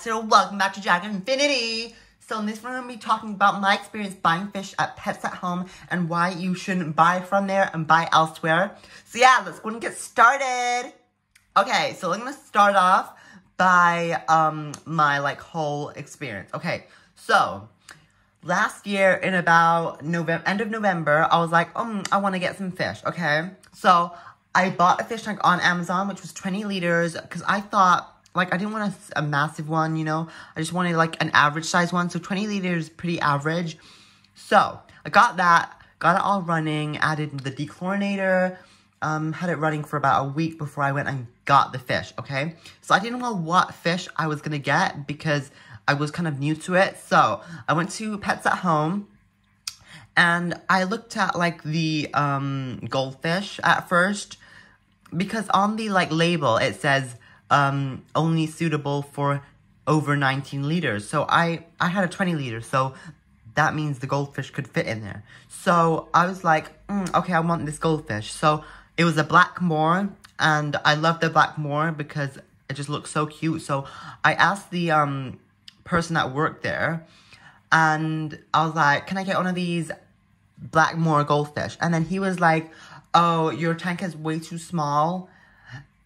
So welcome back to Dragonfinity. So in this one, I'm going to be talking about my experience buying fish at Pets at Home and why you shouldn't buy from there and buy elsewhere. So yeah, let's go and get started. Okay, so I'm going to start off by um my like whole experience. Okay, so last year in about November, end of November, I was like, um, I want to get some fish. Okay, so I bought a fish tank on Amazon, which was 20 liters, because I thought like I didn't want a, a, massive one, you know. I just wanted like an average size one. So 20 liters, pretty average. So I got that, got it all running, added the dechlorinator, um, had it running for about a week before I went and got the fish, okay? So I didn't know what fish I was gonna get because I was kind of new to it. So I went to Pets at Home and I looked at like the um, goldfish at first because on the like label it says um, only suitable for over 19 liters. So I, I had a 20 liter, so that means the goldfish could fit in there. So I was like, mm, okay, I want this goldfish. So it was a black moor, and I love the black moor because it just looks so cute. So I asked the um, person that worked there, and I was like, can I get one of these black moor goldfish? And then he was like, oh, your tank is way too small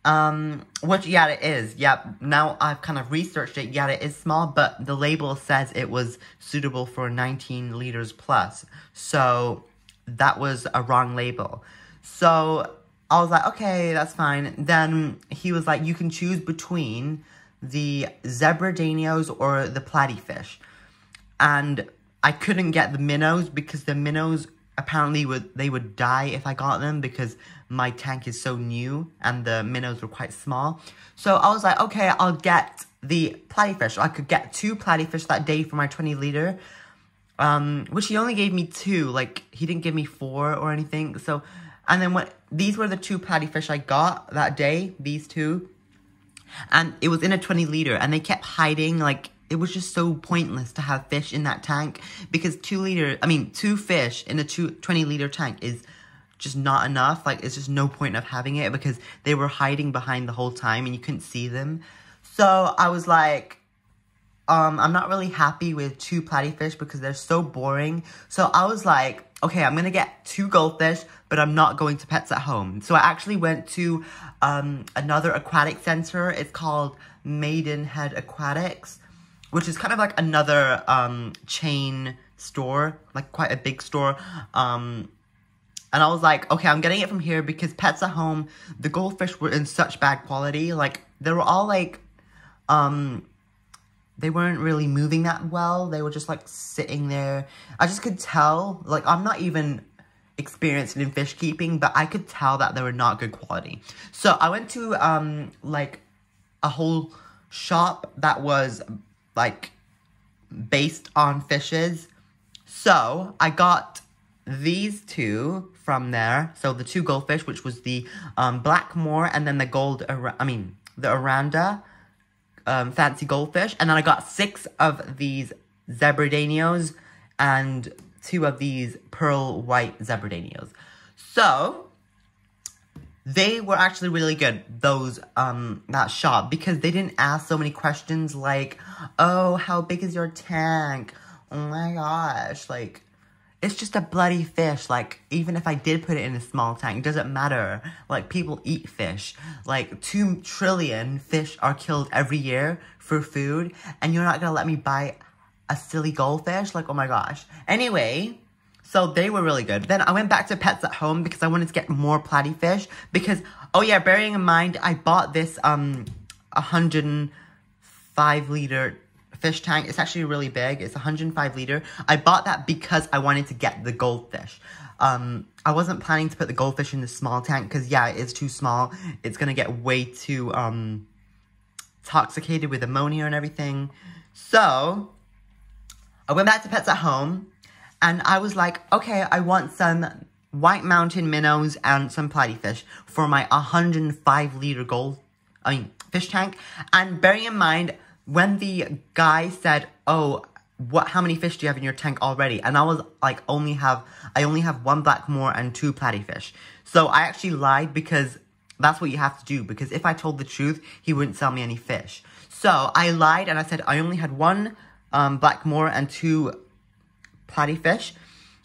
um, which, yeah, it is. Yep. Now I've kind of researched it. Yeah, it is small, but the label says it was suitable for 19 liters plus. So that was a wrong label. So I was like, okay, that's fine. Then he was like, you can choose between the zebradanios or the platyfish. And I couldn't get the minnows because the minnows apparently would they would die if I got them because my tank is so new and the minnows were quite small. So I was like, okay, I'll get the platyfish. I could get two platyfish that day for my 20 liter. Um, which he only gave me two. Like, he didn't give me four or anything. So, and then what, these were the two platyfish I got that day, these two. And it was in a 20 liter and they kept hiding, like, it was just so pointless to have fish in that tank because two liter, I mean, two fish in a two, 20 liter tank is just not enough. Like, it's just no point of having it because they were hiding behind the whole time and you couldn't see them. So I was like, um, I'm not really happy with two platyfish because they're so boring. So I was like, okay, I'm gonna get two goldfish, but I'm not going to Pets at Home. So I actually went to um, another aquatic center. It's called Maidenhead Aquatics which is kind of like another um, chain store, like quite a big store. Um, and I was like, okay, I'm getting it from here because Pets at Home, the goldfish were in such bad quality. Like, they were all like, um, they weren't really moving that well. They were just like sitting there. I just could tell, like, I'm not even experienced in fish keeping, but I could tell that they were not good quality. So I went to, um, like, a whole shop that was like based on fishes. So I got these two from there. So the two goldfish, which was the um, black moor and then the gold, I mean, the Oranda um, fancy goldfish. And then I got six of these zebradanios and two of these pearl white zebradanios. So they were actually really good, those, um, that shop, because they didn't ask so many questions like, oh, how big is your tank? Oh my gosh, like, it's just a bloody fish. Like, even if I did put it in a small tank, it doesn't matter. Like, people eat fish. Like, two trillion fish are killed every year for food, and you're not gonna let me buy a silly goldfish? Like, oh my gosh. Anyway, so they were really good. Then I went back to Pets at Home because I wanted to get more platy fish Because, oh yeah, bearing in mind, I bought this um 105 liter fish tank. It's actually really big. It's 105 liter. I bought that because I wanted to get the goldfish. Um, I wasn't planning to put the goldfish in the small tank because, yeah, it's too small. It's going to get way too um, intoxicated with ammonia and everything. So, I went back to Pets at Home and I was like, okay, I want some white mountain minnows and some platyfish for my 105 liter gold, I mean, fish tank. And bearing in mind, when the guy said, oh, what, how many fish do you have in your tank already? And I was like, only have, I only have one black moor and two platyfish. So I actually lied because that's what you have to do because if I told the truth, he wouldn't sell me any fish. So I lied and I said I only had one um, black moor and two platy fish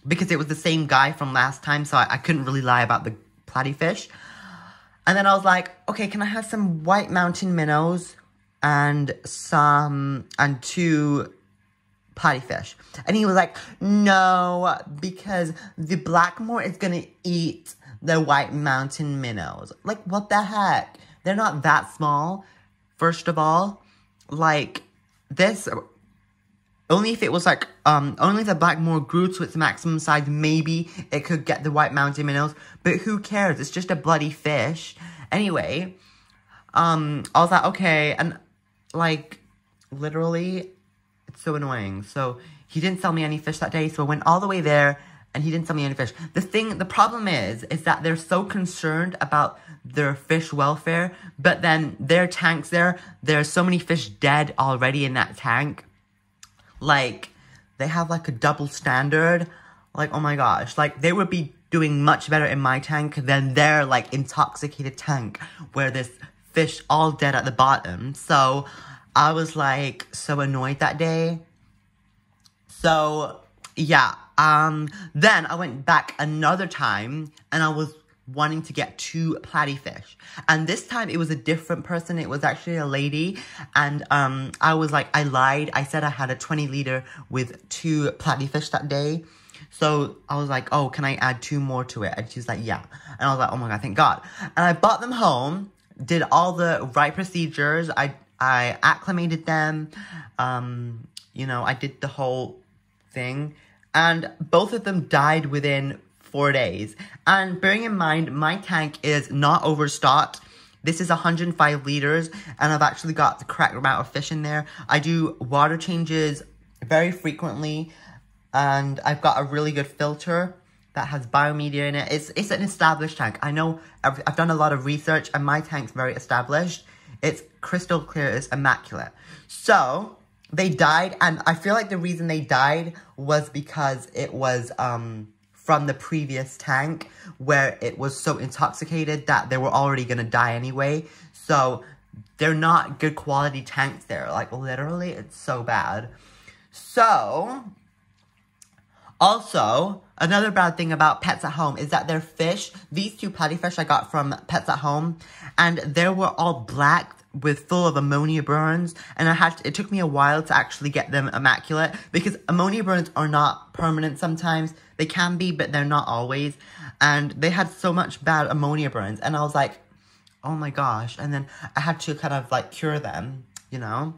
because it was the same guy from last time, so I, I couldn't really lie about the platy fish. And then I was like, okay, can I have some white mountain minnows and some, and two platy fish? And he was like, no, because the black moor is gonna eat the white mountain minnows. Like, what the heck? They're not that small, first of all. Like, this only if it was like, um, only if the black moor grew to its maximum size, maybe it could get the white mountain minnows. But who cares? It's just a bloody fish. Anyway, um, I was like, okay, and like, literally, it's so annoying. So he didn't sell me any fish that day, so I went all the way there, and he didn't sell me any fish. The thing, the problem is, is that they're so concerned about their fish welfare, but then their tanks there, there's so many fish dead already in that tank like they have like a double standard. Like, oh my gosh, like they would be doing much better in my tank than their like intoxicated tank where there's fish all dead at the bottom. So I was like so annoyed that day. So yeah, um then I went back another time and I was wanting to get two platy fish. And this time it was a different person. It was actually a lady. And um, I was like, I lied. I said I had a 20 liter with two platy fish that day. So I was like, oh, can I add two more to it? And she's like, yeah. And I was like, oh my God, thank God. And I bought them home, did all the right procedures. I, I acclimated them. Um, you know, I did the whole thing. And both of them died within four days. And bearing in mind, my tank is not overstocked. This is 105 liters, and I've actually got the correct amount of fish in there. I do water changes very frequently, and I've got a really good filter that has biomedia in it. It's, it's an established tank. I know I've, I've done a lot of research, and my tank's very established. It's crystal clear, it's immaculate. So, they died, and I feel like the reason they died was because it was, um, from the previous tank where it was so intoxicated that they were already gonna die anyway. So they're not good quality tanks there. Like literally, it's so bad. So also, another bad thing about Pets at Home is that their fish, these two platy fish I got from Pets at Home, and they were all black with full of ammonia burns and I had to, it took me a while to actually get them immaculate because ammonia burns are not permanent sometimes. They can be but they're not always. And they had so much bad ammonia burns and I was like oh my gosh. And then I had to kind of like cure them you know?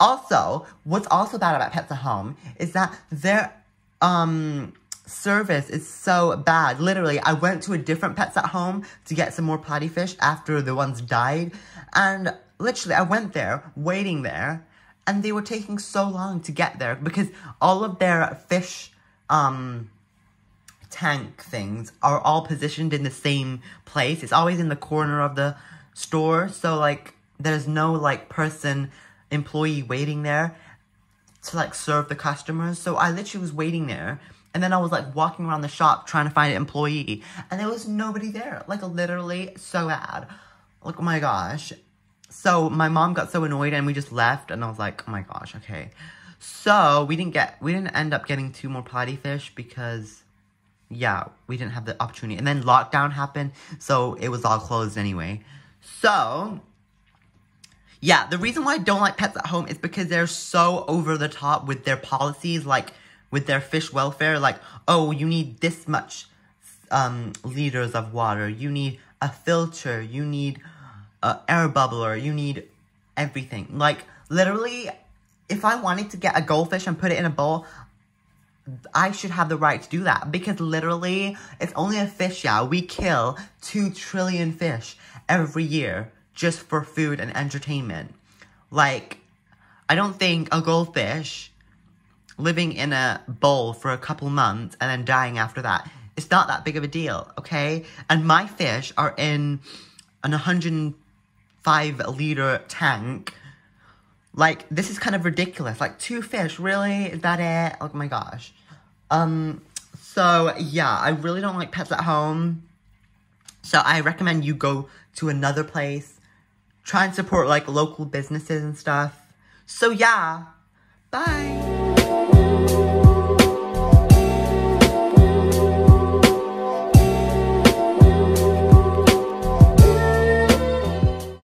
Also what's also bad about pets at home is that their um service is so bad. Literally, I went to a different Pets at Home to get some more platy fish after the ones died. And literally, I went there, waiting there, and they were taking so long to get there because all of their fish um, tank things are all positioned in the same place. It's always in the corner of the store. So, like, there's no, like, person, employee waiting there to, like, serve the customers. So I literally was waiting there and then I was like walking around the shop trying to find an employee. And there was nobody there. Like literally so bad. Like, oh my gosh. So my mom got so annoyed and we just left. And I was like, oh my gosh, okay. So we didn't get, we didn't end up getting two more platy fish because, yeah, we didn't have the opportunity. And then lockdown happened. So it was all closed anyway. So yeah, the reason why I don't like pets at home is because they're so over the top with their policies. Like, with their fish welfare, like, oh, you need this much um, liters of water, you need a filter, you need an air bubbler, you need everything. Like, literally, if I wanted to get a goldfish and put it in a bowl, I should have the right to do that because literally it's only a fish, yeah. We kill 2 trillion fish every year just for food and entertainment. Like, I don't think a goldfish living in a bowl for a couple months and then dying after that. It's not that big of a deal, okay? And my fish are in an 105 liter tank. Like, this is kind of ridiculous. Like, two fish, really? Is that it? Oh my gosh. Um, so, yeah, I really don't like pets at home. So I recommend you go to another place. Try and support like local businesses and stuff. So yeah, bye.